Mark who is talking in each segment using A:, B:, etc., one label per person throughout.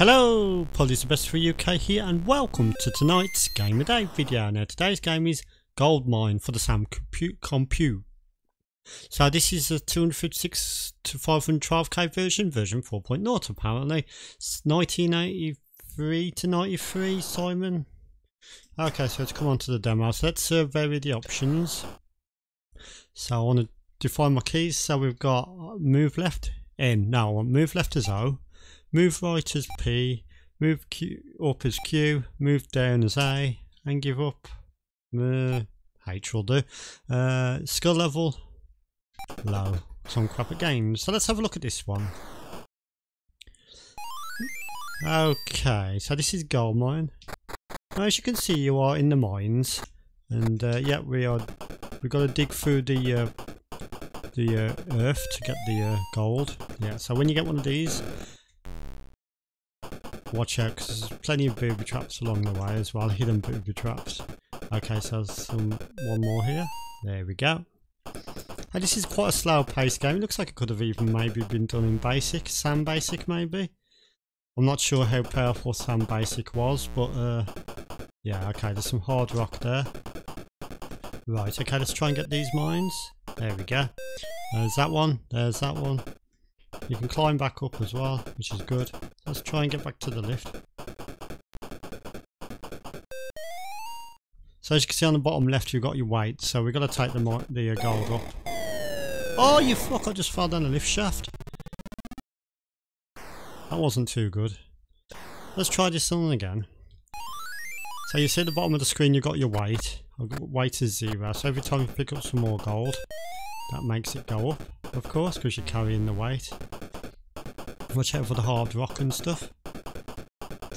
A: Hello, Polly's the best for UK here and welcome to tonight's Game of Day video. Now today's game is Goldmine for the Sam Coupe. Coupe. So this is a 256 to 512k version, version 4.0 apparently. It's 1983 to 93, Simon. Okay, so let's come on to the demo. So let's survey the options. So I want to define my keys. So we've got move left, N. Now I want move left as O move right as P, move Q up as Q, move down as A, and give up. Uh, H will do. Uh, skill level, low. Some crap at games. So let's have a look at this one. Okay, so this is gold mine. As you can see, you are in the mines, and uh, yeah, we are. We've got to dig through the uh, the uh, earth to get the uh, gold. Yeah, so when you get one of these, watch out because there's plenty of booby traps along the way as well, hidden booby traps. Okay, so there's some one more here. There we go. And this is quite a slow paced game. It looks like it could have even maybe been done in basic, Sam basic maybe. I'm not sure how powerful Sam basic was, but uh, yeah, okay, there's some hard rock there. Right, okay, let's try and get these mines. There we go. There's that one, there's that one. You can climb back up as well, which is good. Let's try and get back to the lift. So as you can see on the bottom left you've got your weight, so we've got to take the, the uh, gold up. Oh you fuck, I just fell down the lift shaft. That wasn't too good. Let's try this one again. So you see at the bottom of the screen you've got your weight. Weight is zero, so every time you pick up some more gold, that makes it go up, of course, because you're carrying the weight. Watch out for the hard rock and stuff.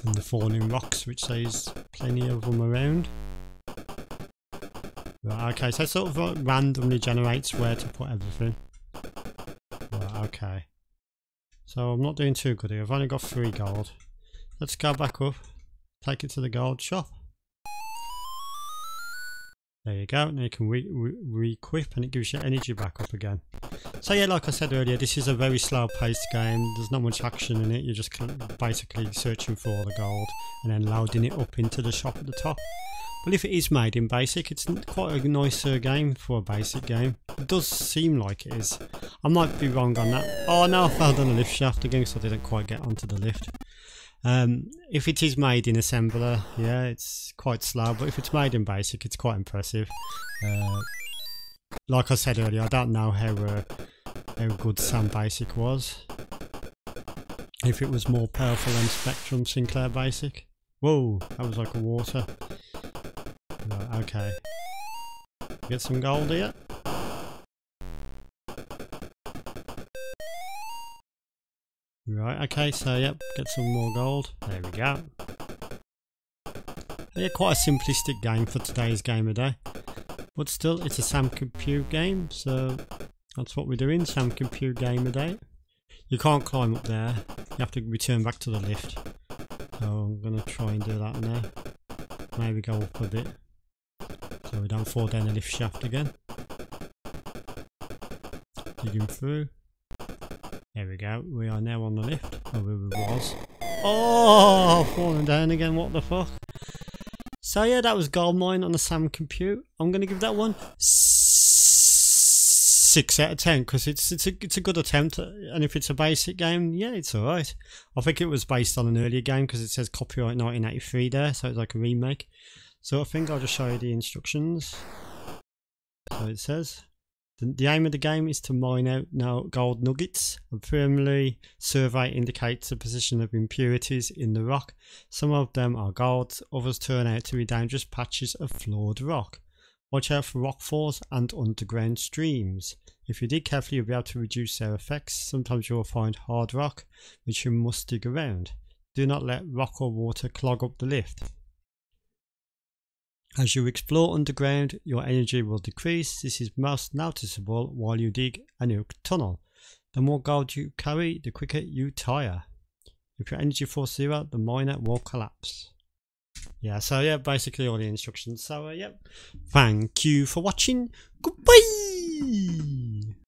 A: And the falling rocks, which there's plenty of them around. Right, okay, so it sort of randomly generates where to put everything. Right, okay. So I'm not doing too good here. I've only got three gold. Let's go back up. Take it to the gold shop. There you go. Now you can re-equip re and it gives you energy back up again. So yeah, like I said earlier, this is a very slow paced game. There's not much action in it. You're just basically searching for all the gold and then loading it up into the shop at the top. But if it is made in basic, it's quite a nicer game for a basic game. It does seem like it is. I might be wrong on that. Oh no, I fell down the lift shaft again so I didn't quite get onto the lift. Um, if it is made in assembler, yeah, it's quite slow, but if it's made in basic, it's quite impressive. Uh, like I said earlier, I don't know how uh, how good Sam Basic was. If it was more powerful than Spectrum Sinclair Basic. Whoa, that was like a water. Right, okay. Get some gold here. Right, okay, so yep, get some more gold. There we go. Yeah, quite a simplistic game for today's game of day. But still, it's a Sam Coupe game, so that's what we're doing, Sam Coupe Gamer day. You can't climb up there, you have to return back to the lift. So I'm going to try and do that now. Maybe go up a bit, so we don't fall down the lift shaft again. Digging through. There we go, we are now on the lift, oh, or we was. Oh, falling down again, what the fuck? So yeah, that was Gold Mine on the Sam Coupe. I'm going to give that one six out of ten because it's it's a it's a good attempt. And if it's a basic game, yeah, it's all right. I think it was based on an earlier game because it says copyright 1983 there, so it's like a remake. So I think I'll just show you the instructions. So it says the, aim of the game is to mine out now gold nuggets. A preliminary survey indicates the position of impurities in the rock. Some of them are gold, others turn out to be dangerous patches of flawed rock. Watch out for rockfalls and underground streams. If you dig carefully, you'll be able to reduce their effects. Sometimes you will find hard rock, which you must dig around. Do not let rock or water clog up the lift. As you explore underground, your energy will decrease. This is most noticeable while you dig a new tunnel. The more gold you carry, the quicker you tire. If your energy falls zero, the miner will collapse. Yeah, so yeah, basically all the instructions. So uh, yeah, thank you for watching. Goodbye!